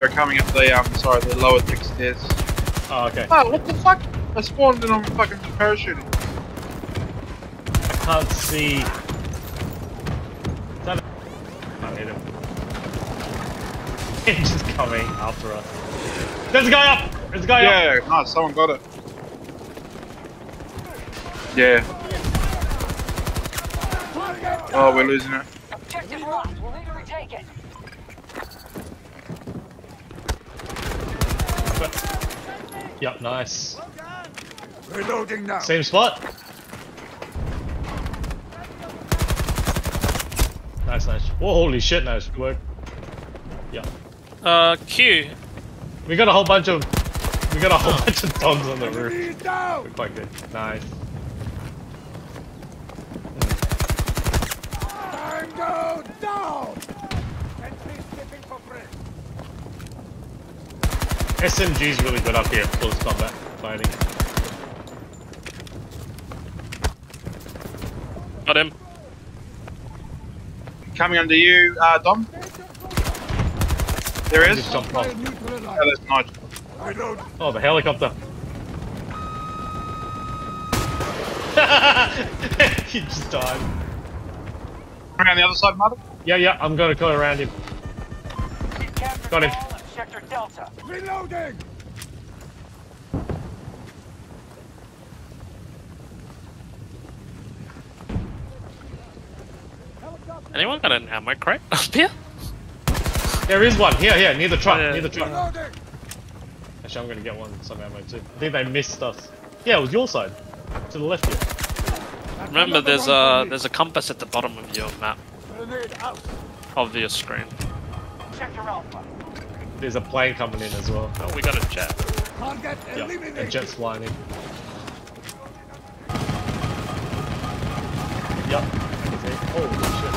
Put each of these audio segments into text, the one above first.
They're coming up the um sorry the lower deck stairs. Oh, okay. Oh what the fuck? I spawned in on fucking parachuting. I can't see. Is that a... Can't hit him. He's just coming after us. There's a guy up! There's a guy up! Yeah, nice, someone got it. Yeah. Oh we're losing it. Objective locked. We'll need to retake it. Yep, nice. Reloading now. Same spot. Nice, nice. Whoa, holy shit, nice work. Yeah. Uh, Q. We got a whole bunch of we got a whole bunch of dogs on the roof. We're quite good. Nice. SMG's really good up here, close combat fighting. Got him. Coming under you, uh Dom. There is. Just jumped off. Fire neutralized. Oh, that's nice. Oh, the helicopter. he just died. Around the other side, mother. Yeah, yeah, I'm gonna go around him. Got him. All of Sector Delta. Reloading. Anyone got an ammo crate up here? There is one. Here, here, near the truck, Yeah. near the truck. Reloading. Actually, I'm gonna get one, some ammo too. I think they missed us. Yeah, it was your side. To the left here. Remember, there's a there's a compass at the bottom of your map of your screen. Sector Alpha. There's a plane coming in as well. Oh, we got a jet. Target Yeah, eliminated. and jet's flying in. Yep. Holy shit.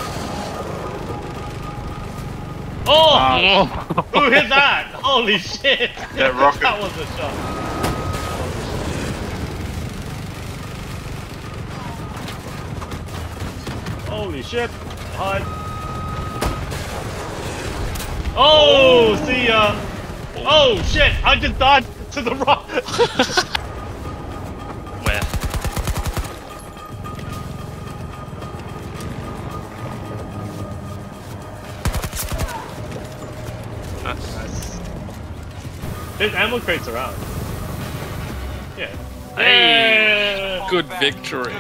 Oh! oh! Who hit that? Holy shit! That rocket. that was a shot. Holy shit! Hide. Oh, see ya! Oh shit! I just died to the rock. Where? Nice. Nice. There's ammo crates around. Yeah. Hey, Yeah. good victory.